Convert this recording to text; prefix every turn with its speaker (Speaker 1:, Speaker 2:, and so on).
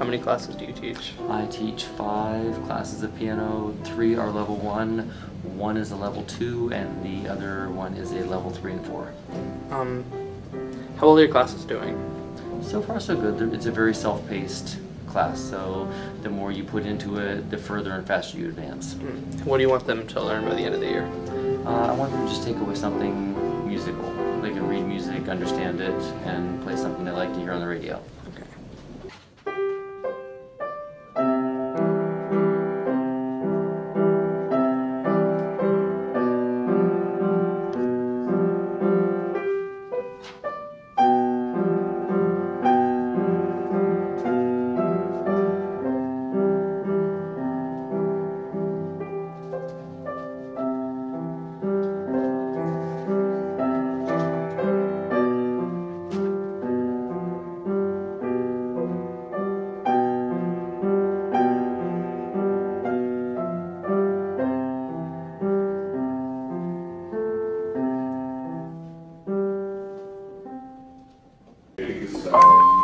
Speaker 1: How many classes do you teach?
Speaker 2: I teach five classes of piano. Three are level one, one is a level two, and the other one is a level three and four.
Speaker 1: Um, how well are your classes doing?
Speaker 2: So far, so good. It's a very self-paced class, so the more you put into it, the further and faster you advance.
Speaker 1: Hmm. What do you want them to learn by the end of the year?
Speaker 2: Uh, I want them to just take away something musical. They can read music, understand it, and play something they like to hear on the radio.
Speaker 1: Okay.
Speaker 3: Ele está.